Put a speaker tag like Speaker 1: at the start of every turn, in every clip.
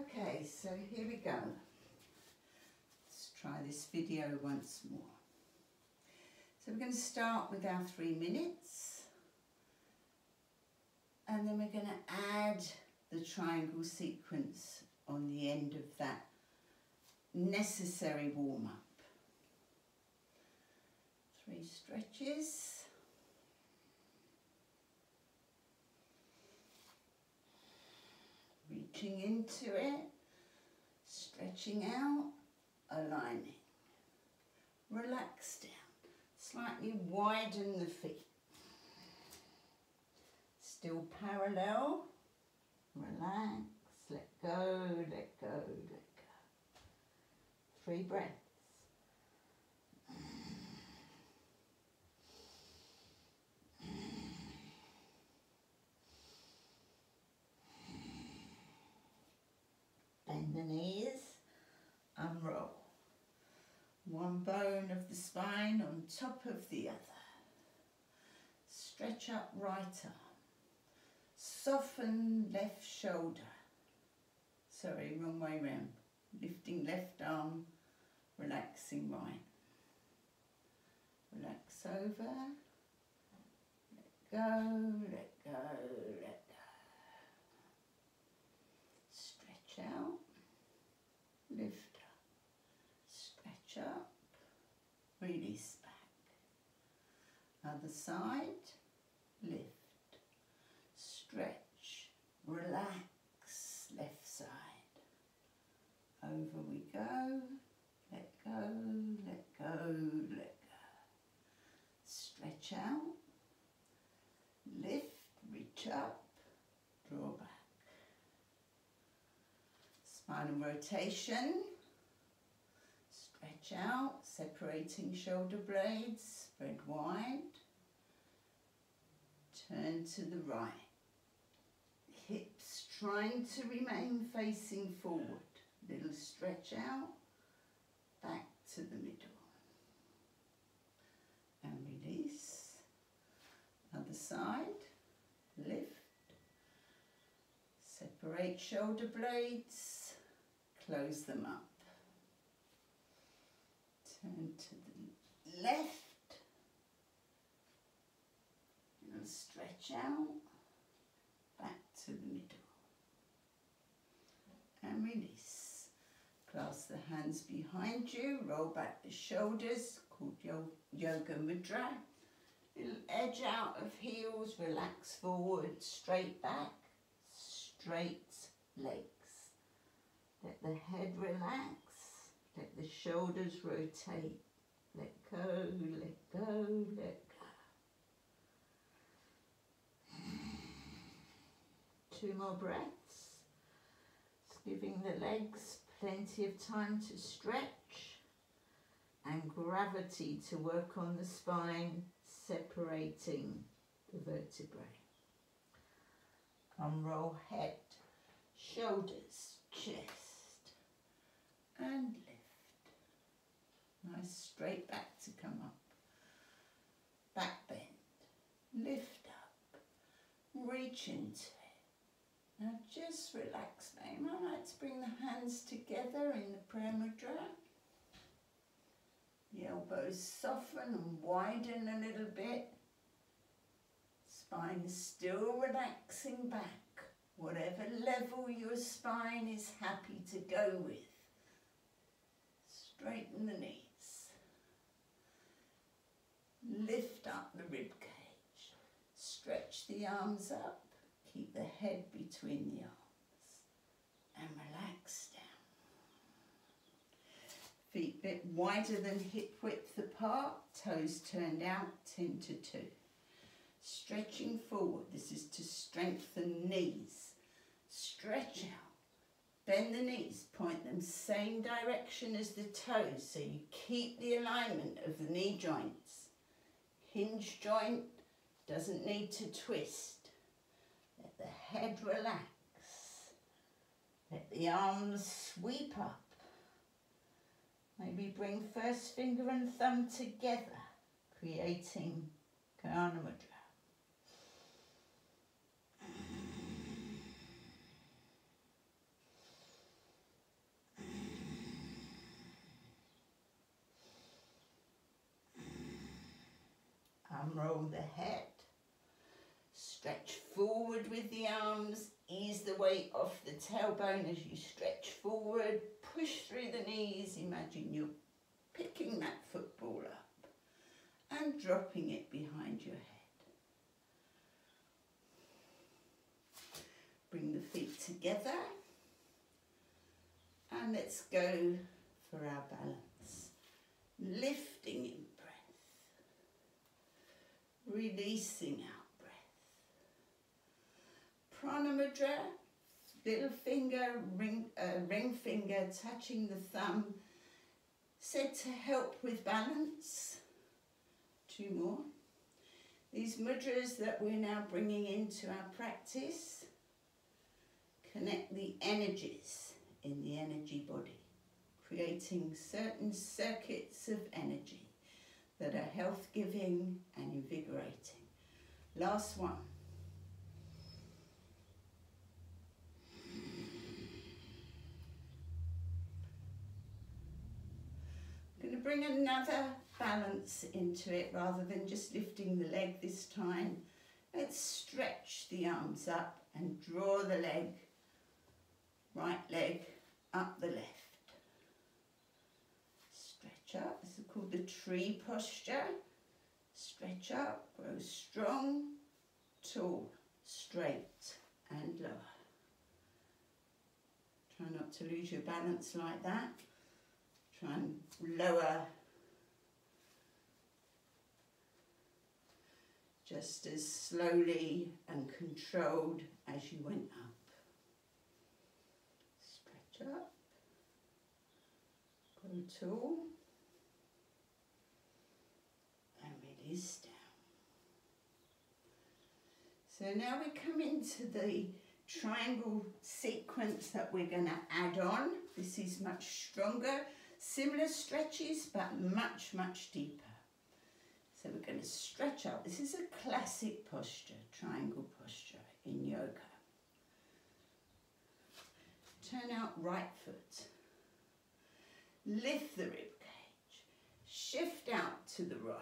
Speaker 1: Okay, so here we go. Let's try this video once more. So we're going to start with our three minutes and then we're going to add the triangle sequence on the end of that necessary warm-up. Three stretches. Reaching into it, stretching out, aligning. Relax down, slightly widen the feet. Still parallel, relax, let go, let go, let go. Three breaths. Bend the knees, unroll. One bone of the spine on top of the other. Stretch up right arm. Soften left shoulder. Sorry, wrong way round. Lifting left arm, relaxing right. Relax over. Let go, let go, let go. Stretch out lift up, stretch up, release back. Other side, lift, stretch, relax, left side. Over we go, let go, let go, let go. Stretch out, lift, reach up, draw back spinal rotation. Stretch out, separating shoulder blades, spread wide. Turn to the right. Hips trying to remain facing forward. Little stretch out, back to the middle. And release. Other side, lift. Separate shoulder blades close them up. Turn to the left and stretch out back to the middle and release. Clasp the hands behind you, roll back the shoulders, called Yoga Mudra. Little edge out of heels, relax forward, straight back, straight legs. Let the head relax. Let the shoulders rotate. Let go, let go, let go. Two more breaths. It's giving the legs plenty of time to stretch and gravity to work on the spine, separating the vertebrae. Unroll head, shoulders, chest and lift. Straight back to come up. Back bend. Lift up. Reach into it. Now just relax now. To bring the hands together in the prayer mudra. The elbows soften and widen a little bit. Spine still relaxing back. Whatever level your spine is happy to go with. Straighten the knees. Lift up the rib cage. Stretch the arms up. Keep the head between the arms. And relax down. Feet bit wider than hip width apart. Toes turned out 10 to 2. Stretching forward. This is to strengthen knees. Stretch out. Bend the knees, point them same direction as the toes so you keep the alignment of the knee joints. Hinge joint doesn't need to twist. Let the head relax. Let the arms sweep up. Maybe bring first finger and thumb together, creating Karana. Unroll the head. Stretch forward with the arms, ease the weight off the tailbone as you stretch forward, push through the knees, imagine you're picking that football up and dropping it behind your head. Bring the feet together and let's go for our balance. Lifting releasing out breath. Prana Mudra, little finger, ring, uh, ring finger touching the thumb, said to help with balance. Two more. These mudras that we're now bringing into our practice connect the energies in the energy body, creating certain circuits of energy that are health giving and invigorating. Last one. I'm going to bring another balance into it rather than just lifting the leg this time. Let's stretch the arms up and draw the leg right leg up the left. This is called the tree posture. Stretch up, grow strong, tall, straight and lower. Try not to lose your balance like that. Try and lower just as slowly and controlled as you went up Stretch up, go tall, and release down. So now we come into the triangle sequence that we're going to add on. This is much stronger, similar stretches, but much, much deeper. So we're going to stretch out. This is a classic posture, triangle posture in yoga turn out right foot. Lift the rib cage. Shift out to the right.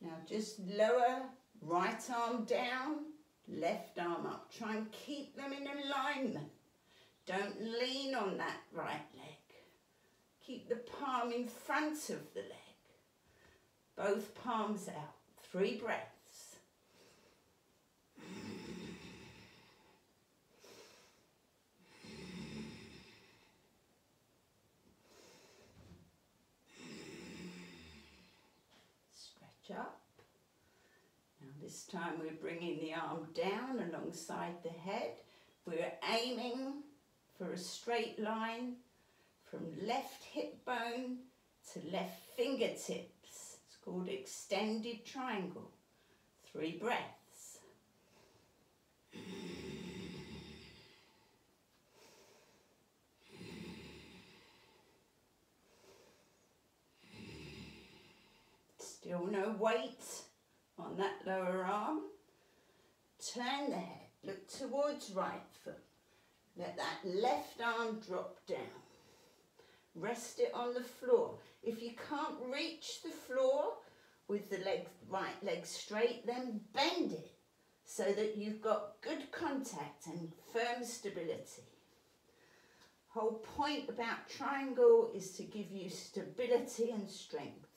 Speaker 1: Now just lower right arm down, left arm up. Try and keep them in alignment. Don't lean on that right leg. Keep the palm in front of the leg. Both palms out. Three breaths. up. Now this time we're bringing the arm down alongside the head. We're aiming for a straight line from left hip bone to left fingertips. It's called extended triangle. Three breaths. Still no weight on that lower arm. Turn the head, look towards right foot. Let that left arm drop down. Rest it on the floor. If you can't reach the floor with the leg, right leg straight, then bend it so that you've got good contact and firm stability. Whole point about triangle is to give you stability and strength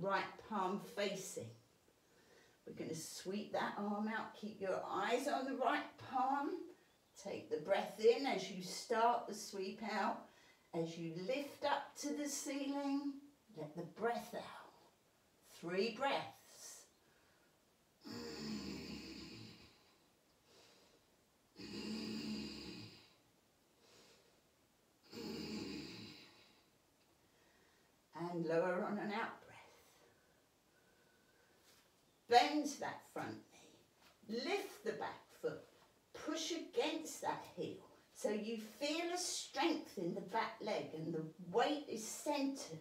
Speaker 1: right palm facing. We're going to sweep that arm out. Keep your eyes on the right palm. Take the breath in as you start the sweep out. As you lift up to the ceiling, let the breath out. Three breaths. And lower on an out Bend that front knee. Lift the back foot. Push against that heel. So you feel a strength in the back leg and the weight is centered.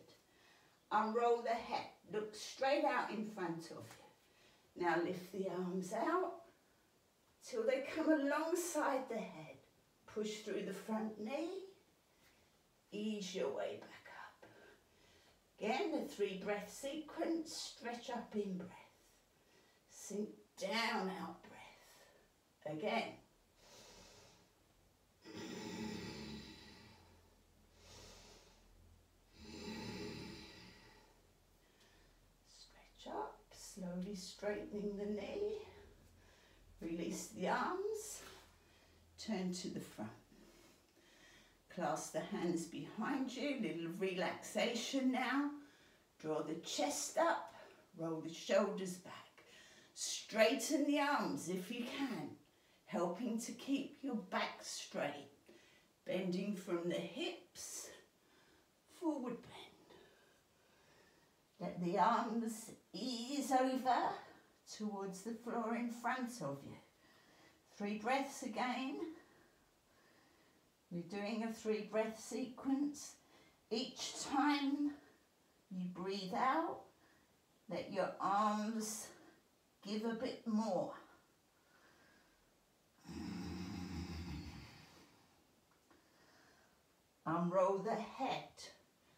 Speaker 1: Unroll the head. Look straight out in front of you. Now lift the arms out till they come alongside the head. Push through the front knee. Ease your way back up. Again, the three breath sequence, stretch up in breath. Sink down, out breath. Again. Stretch up, slowly straightening the knee. Release the arms. Turn to the front. Clasp the hands behind you, little relaxation now. Draw the chest up, roll the shoulders back. Straighten the arms if you can, helping to keep your back straight. Bending from the hips, forward bend. Let the arms ease over towards the floor in front of you. Three breaths again. We're doing a three breath sequence. Each time you breathe out, let your arms give a bit more. Unroll the head,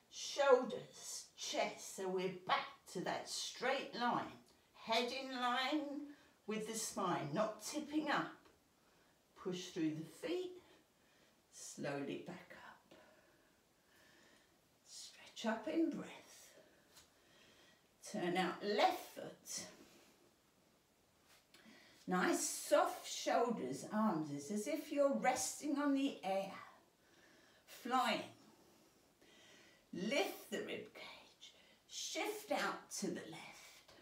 Speaker 1: shoulders, chest, so we're back to that straight line. Head in line with the spine, not tipping up. Push through the feet, slowly back up. Stretch up in breath. Turn out left foot. Nice soft shoulders, arms. It's as if you're resting on the air, flying. Lift the rib cage. Shift out to the left.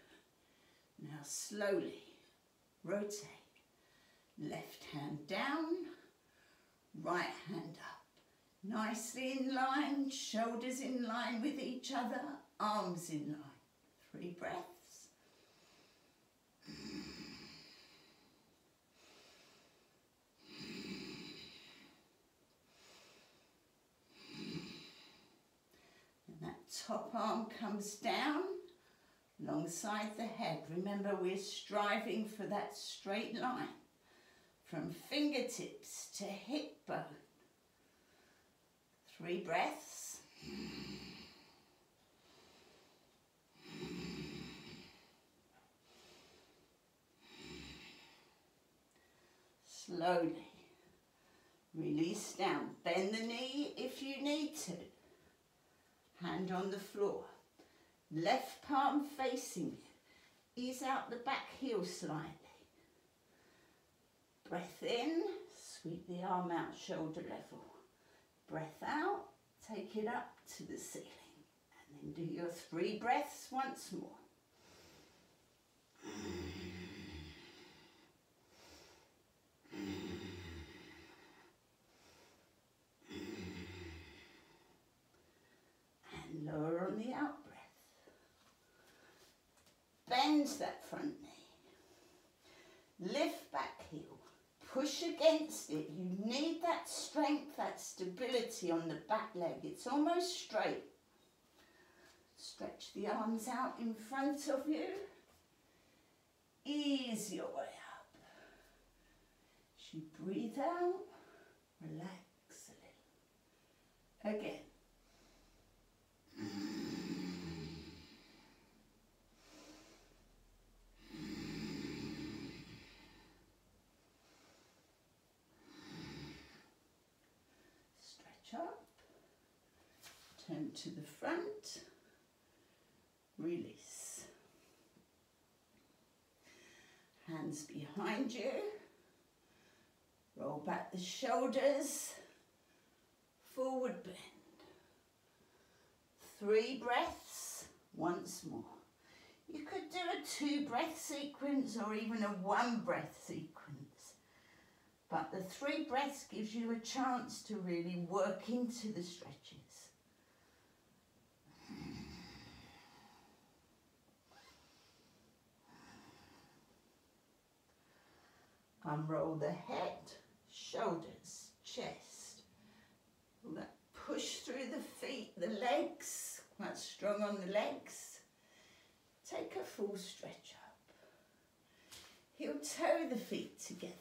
Speaker 1: Now slowly rotate. Left hand down, right hand up. Nicely in line, shoulders in line with each other, arms in line. Three breaths. And that top arm comes down alongside the head. Remember, we're striving for that straight line from fingertips to hip bone. Three breaths. Slowly release down. Bend the knee if you need to. Hand on the floor. Left palm facing you. Ease out the back heel slightly. Breath in, sweep the arm out shoulder level. Breath out, take it up to the ceiling. And then do your three breaths once more. And lower on the out breath. That front knee. Lift back heel. Push against it. You need that strength, that stability on the back leg. It's almost straight. Stretch the arms out in front of you. Ease your way up. As you breathe out, relax a little. Again. Stretch up. Turn to the front. Release. Hands behind you. Roll back the shoulders. Forward bend. Three breaths once more. You could do a two breath sequence or even a one breath sequence. But the three breaths gives you a chance to really work into the stretches. Um, Unroll the head, shoulders, chest. Let push through the feet, the legs, quite strong on the legs. Take a full stretch up. Heel toe the feet together.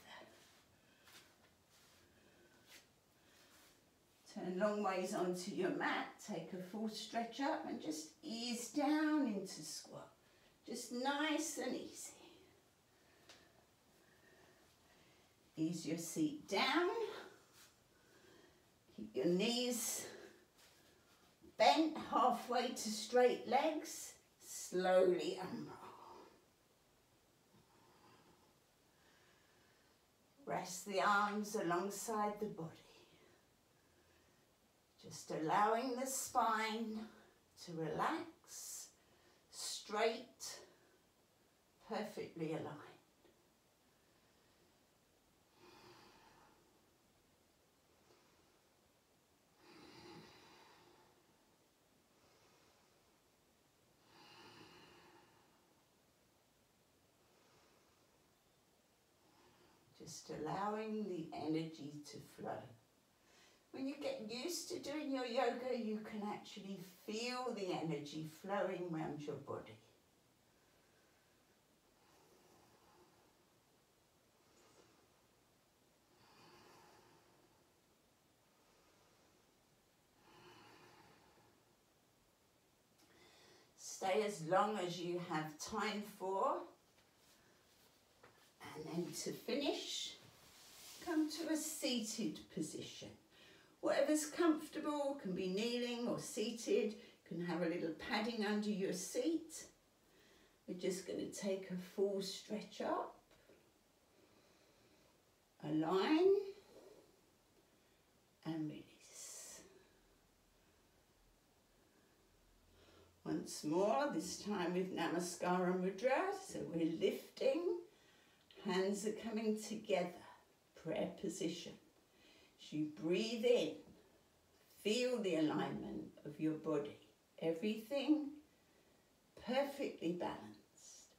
Speaker 1: Turn long ways onto your mat. Take a full stretch up and just ease down into squat. Just nice and easy. Ease your seat down. Keep your knees bent halfway to straight legs. Slowly unroll. Rest the arms alongside the body. Just allowing the spine to relax, straight, perfectly aligned. Just allowing the energy to flow. When you get used to doing your yoga, you can actually feel the energy flowing around your body. Stay as long as you have time for and then to finish, come to a seated position. Whatever's comfortable, can be kneeling or seated, can have a little padding under your seat. We're just going to take a full stretch up, align and release. Once more, this time with Namaskara Mudra, so we're lifting Hands are coming together, prayer position. As you breathe in, feel the alignment of your body. Everything perfectly balanced.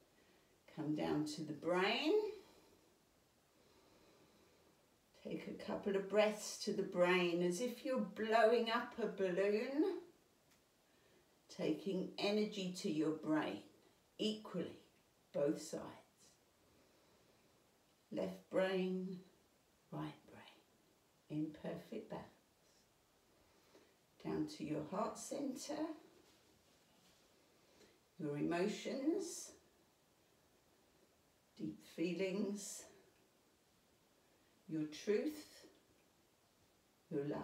Speaker 1: Come down to the brain. Take a couple of breaths to the brain as if you're blowing up a balloon. Taking energy to your brain equally, both sides left brain, right brain, in perfect balance. Down to your heart center, your emotions, deep feelings, your truth, your love.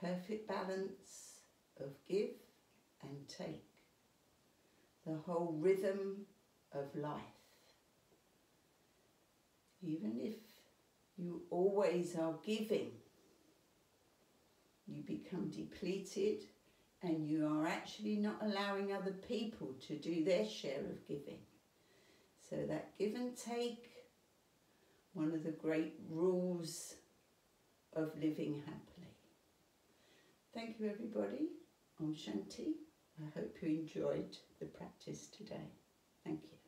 Speaker 1: Perfect balance of give and take. The whole rhythm of life. Even if you always are giving, you become depleted and you are actually not allowing other people to do their share of giving. So that give and take, one of the great rules of living happily. Thank you everybody. Om Shanti. I hope you enjoyed the practice today. Thank you.